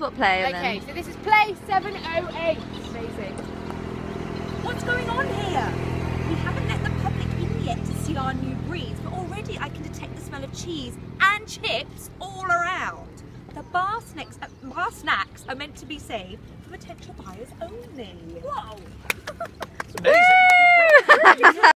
what play Okay, then... so this is play 708. Amazing. What's going on here? We haven't let the public in yet to see our new breeds, but already I can detect the smell of cheese and chips all around. The bar snacks, uh, bar snacks are meant to be saved for potential buyers only. Whoa!